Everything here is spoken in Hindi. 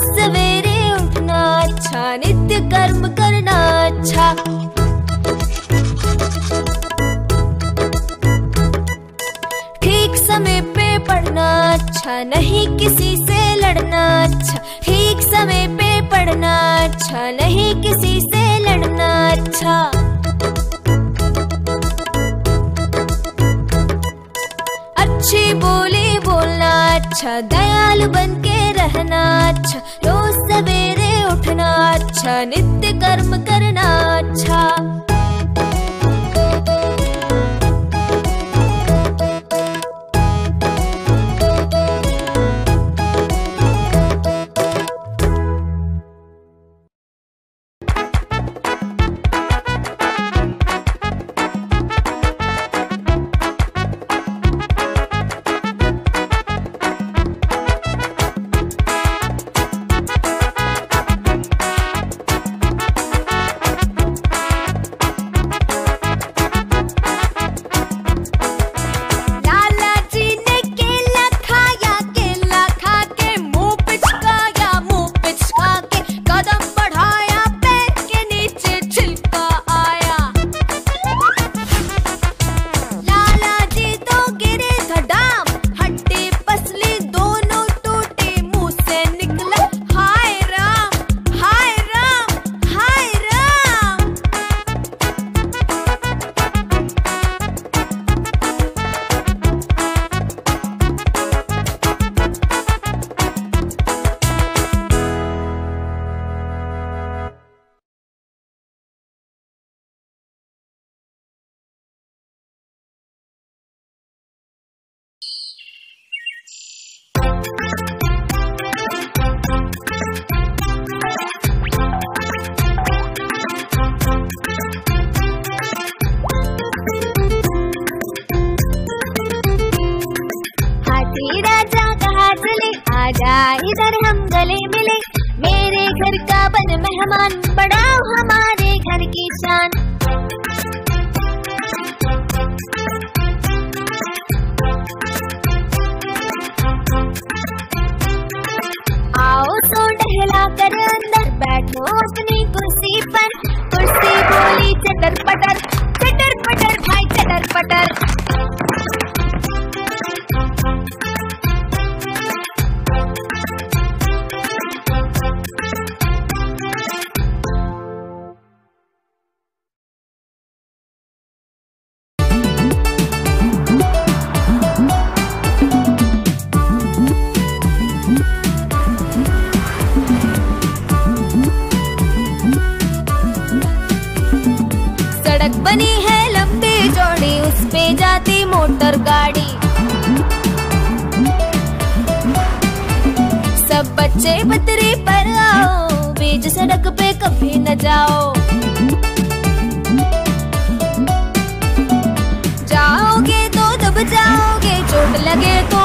सवेरे उठना अच्छा नित्य कर्म करना अच्छा। ठीक समय पे पढ़ना अच्छा नहीं किसी से लड़ना अच्छा। ठीक समय पे पढ़ना अच्छा नहीं किसी से लड़ना अच्छा। अच्छी बोली बोलना अच्छा दयालु बन अच्छा नित्य आजा। इधर हम गले मिले, मेरे घर का बन मेहमान बढ़ाओ हमारे घर की शान। आओ तो टहला कर अंदर बैठो अपनी कुर्सी पर। कुर्सी बोली चटर पटर जाती मोटर गाड़ी. सब बच्चे बतरी पर आओ, बीच सड़क पे कभी न जाओ. जाओगे तो दब जाओगे, चोट लगे तो